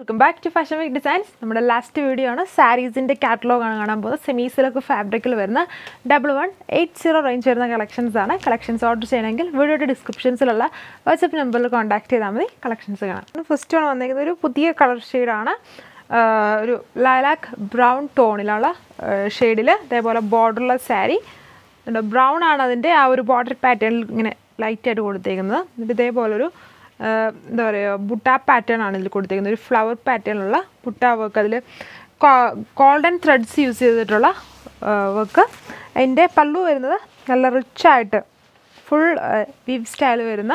Welcome back to fashion week designs നമ്മുടെ last video ആണ്. സാരീസിന്റെ കാറ്റലോഗ് ആണ് കാണാൻ പോകുന്നത്. സെമി സിലക്ക് ഫാബ്രിക്കിൽ വരുന്ന double one eight zero range വരുന്ന കളക്ഷൻസ് ആണ്. കളക്ഷൻസ് ഓർഡർ ചെയ്യണമെങ്കിൽ വീഡിയോയുടെ ഡിസ്ക്രിപ്ഷൻസിലുള്ള വാട്സപ്പ് നമ്പറിൽ കോൺടാക്ട് ചെയ്താൽ മതി. കളക്ഷൻസ് കാണാം. ഫസ്റ്റ് ആണ് വന്നിരിക്കുന്നത് ഒരു പുതിയ കളർ ഷെയ്ഡാണ് ഒരു ലാലാക്ക് ബ്രൗൺ ടോണിലുള്ള ഷെയ്ഡിൽ അതേപോലെ ബോർഡറുള്ള സാരി ബ്രൗൺ ആണ് അതിന്റെ ആ ഒരു ബോർഡർ പാറ്റേണിൽ ഇങ്ങനെ ലൈറ്റായിട്ട് കൊടുത്തേക്കുന്നത്. ഇതേപോലൊരു എന്താ പറയുക ബുട്ട പാറ്റേൺ ആണ് ഇതിൽ കൊടുത്തിരിക്കുന്നത് ഒരു ഫ്ലവർ പാറ്റേൺ ഉള്ള ബുട്ട വർക്ക് അതിൽ ഗോൾഡൻ ത്രെഡ്സ് യൂസ് ചെയ്തിട്ടുള്ള വർക്ക് അതിന്റെ പല്ലു വരുന്നത് നല്ല റിച്ചായിട്ട് ഫുൾ വീവ് സ്റ്റൈൽ വരുന്ന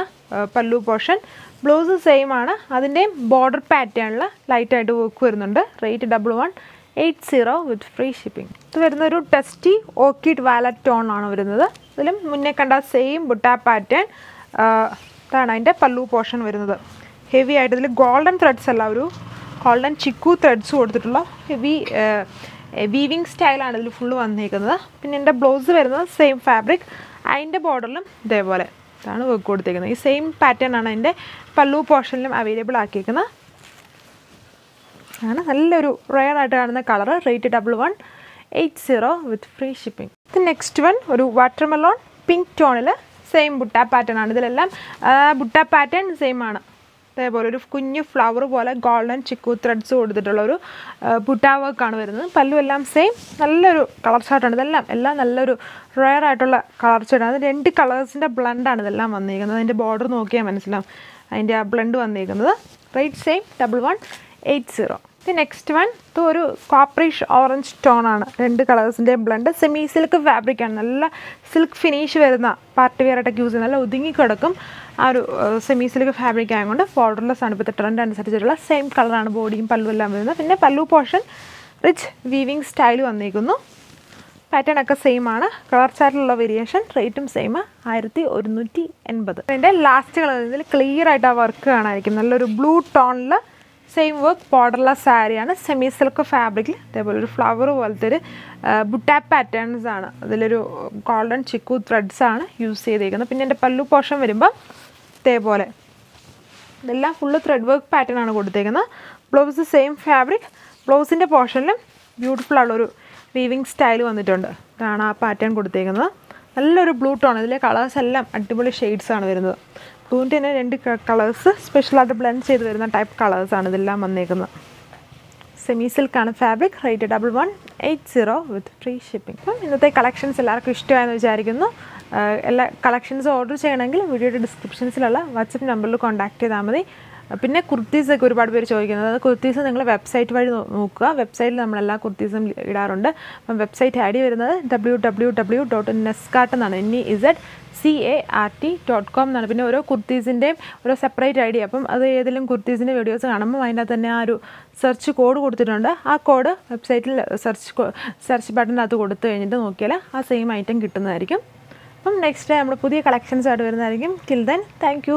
പല്ലു പോർഷൻ ബ്ലൗസ് സെയിം ആണ്. അതിന്റെയും ബോർഡർ പാറ്റേണിൽ ലൈറ്റായിട്ട് വർക്ക് വരുന്നുണ്ട്. Rate double one eight zero with free shipping ഇത് വരുന്ന ഒരു ടെസ്റ്റി ഓക്കിഡ് വാലറ്റ് ടോൺ ആണ് വരുന്നത്. ഇതിലും മുന്നേ കണ്ട സെയിം ബുട്ട പാറ്റേൺ ഇതാണ് അതിന്റെ പല്ലു പോർഷൻ വരുന്നത്. ഹെവി ആയിട്ട് ഇതിൽ ഗോൾഡൻ ത്രെഡ്സ് അല്ല ഒരു ഗോൾഡൻ ചിക്കു ത്രെഡ്സ് കൊടുത്തിട്ടുള്ള ഹെവി വീവിങ് സ്റ്റൈലാണ് ഇതിൽ ഫുള്ള് വന്നിരിക്കുന്നത് പിന്നെ എന്റെ ബ്ലൗസ് വരുന്നത് സെയിം ഫാബ്രിക് അതിന്റെ ബോർഡറിലും ഇതേപോലെ ഇതാണ് വർക്ക് കൊടുത്തേക്കുന്നത്. ഈ സെയിം പാറ്റേൺ ആണ് അതിന്റെ പല്ലു പോർഷനിലും അവൈലബിൾ ആക്കിയിരിക്കുന്നത് ആണ് നല്ലൊരു റയർ ആയിട്ട് കാണുന്ന colour rate double one eight zero with free shipping next one ഒരു വാട്ടർ മെലോൺ പിങ്ക് ടോണിൽ സെയിം ബുട്ട പാറ്റേൺ ആണ്. ഇതിലെല്ലാം ബുട്ട പാറ്റേൺ സെയിം ആണ്. അതേപോലെ ഒരു കുഞ്ഞ് ഫ്ലവർ പോലെ ഗോൾഡൻ ചിക്കു ത്രെഡ്സ് കൊടുത്തിട്ടുള്ള ഒരു ബുട്ട വർക്കാണ് വരുന്നത്. പല്ലു എല്ലാം സെയിം നല്ലൊരു കളർ ഷർട്ടാണ് ഇതെല്ലാം എല്ലാം നല്ലൊരു റയർ ആയിട്ടുള്ള കളർ ഷർട്ടാണ് അത് രണ്ട് കളേഴ്സിന്റെ ബ്ലണ്ടാണ് ഇതെല്ലാം വന്നിരിക്കുന്നത്. അതിന്റെ ബോർഡർ നോക്കിയാൽ മനസ്സിലാവും. അതിന്റെ ആ ബ്ലണ്ട് വന്നിരിക്കുന്നത്. Rate same double one eight zero ഇത് നെക്സ്റ്റ് വൺ ഇത് ഒരു കോപ്പറേഷ് ഓറഞ്ച് ടോൺ ആണ്. രണ്ട് കളേഴ്സിന്റെ ബ്ലണ്ട് സെമി സിൽക്ക് ഫാബ്രിക് ആണ്. നല്ല സിൽക്ക് ഫിനിഷ് വരുന്ന പാർട്ടി വെയർ ആയിട്ടൊക്കെ യൂസ് ചെയ്യുന്ന നല്ല ഒതുങ്ങി കിടക്കും ആ ഒരു സെമി സിൽക്ക് ഫാബ്രിക് ആയതുകൊണ്ട് ബോർഡർലെസ് ആണ് ഇപ്പോഴത്തെ ട്രെൻഡ് അനുസരിച്ചിട്ടുള്ള. സെയിം കളറാണ് ബോഡിയും പല്ലു എല്ലാം വരുന്നത്. പിന്നെ pallu portion rich weaving style വന്നിരിക്കുന്നു പാറ്റേൺ ഒക്കെ സെയിം ആണ്. കളർ ചാർട്ടിലുള്ള വേരിയേഷൻ റേറ്റും സെയിം ആയിരത്തി ഒരുന്നൂറ്റി എൺപത്. അതിന്റെ ലാസ്റ്റ് കളർ ഇതിൽ ക്ലിയർ ആയിട്ട് ആ വർക്ക് കാണാതിരിക്കും നല്ലൊരു ബ്ലൂ ടോണിൽ സെയിം വർക്ക് ബോർഡർലെസ് സാരിയാണ് സെമി സിൽക്ക് ഫാബ്രിക്കിൽ അതേപോലെ ഒരു ഫ്ലവർ പോലത്തെ ഒരു ബുട്ടാപ്പ് പാറ്റേൺസ് ആണ്. അതിലൊരു ഗോൾഡൻ ചിക്കു ത്രെഡ്സ് ആണ് യൂസ് ചെയ്തേക്കുന്നത്. പിന്നെ എന്റെ പല്ലു പോർഷൻ വരുമ്പോൾ ഇതേപോലെ. ഇതെല്ലാം ഫുള്ള് ത്രെഡ് വർക്ക് പാറ്റേൺ ആണ് കൊടുത്തേക്കുന്നത്. ബ്ലൗസ് സെയിം ഫാബ്രിക് ബ്ലൗസിന്റെ പോർഷനിലും ബ്യൂട്ടിഫുൾ ആയുള്ളൊരു വീവിങ് സ്റ്റൈൽ വന്നിട്ടുണ്ട്. ഇതാണ് ആ പാറ്റേൺ കൊടുത്തേക്കുന്നത്. നല്ലൊരു ബ്ലൂ ടോൺ ഇതിലെ കളേഴ്സ് എല്ലാം അടിപൊളി ഷെയ്ഡ്സ് ആണ് വരുന്നത്. ബ്ലൂവിന്റെ തന്നെ രണ്ട് കളേഴ്സ് സ്പെഷ്യലായിട്ട് ബ്ലെൻഡ് ചെയ്ത് വരുന്ന ടൈപ്പ് കളേഴ്സാണ് ഇതെല്ലാം വന്നേക്കുന്നത്. Semi സിൽക്കാണ് fabric rate double one eight zero with free shipping അപ്പം ഇന്നത്തെ കളക്ഷൻസ് എല്ലാവർക്കും ഇഷ്ടമായെന്ന് വിചാരിക്കുന്നു. എല്ലാ കളക്ഷൻസ് ഓർഡർ ചെയ്യണമെങ്കിൽ വീഡിയോയുടെ ഡിസ്ക്രിപ്ഷൻസിലുള്ള വാട്സപ്പ് നമ്പറിൽ കോൺടാക്ട് ചെയ്താൽ മതി. പിന്നെ കുർത്തീസൊക്കെ ഒരുപാട് പേര് ചോദിക്കുന്നത്. അത് കുർത്തീസ് നിങ്ങൾ വെബ്സൈറ്റ് വഴി നോക്കുക. വെബ്സൈറ്റിൽ നമ്മളെല്ലാ കുർത്തീസും ഇടാറുണ്ട്. അപ്പം വെബ്സൈറ്റ് ഐ ഡി വരുന്നത് W W W dot Nezcart എന്നാണ്. N E Z C A R T dot com എന്നാണ്. പിന്നെ ഓരോ കുർത്തീസിന്റെയും ഓരോ സെപ്പറേറ്റ് ഐ ഡി. അപ്പം അത് ഏതെങ്കിലും കുർത്തീസിന്റെ വീഡിയോസ് കാണുമ്പോൾ അതിന്റെ തന്നെ ആ ഒരു സെർച്ച് കോഡ് കൊടുത്തിട്ടുണ്ട്. ആ കോഡ് വെബ്സൈറ്റിൽ സെർച്ച് സെർച്ച് ബട്ടണിനകത്ത് കൊടുത്തു കഴിഞ്ഞിട്ട് നോക്കിയാൽ ആ സെയിം ഐറ്റം കിട്ടുന്നതായിരിക്കും. അപ്പം നെക്സ്റ്റ് ഡേ നമ്മൾ പുതിയ കളക്ഷൻസ് ആയിട്ട് വരുന്നതായിരിക്കും. Till then thank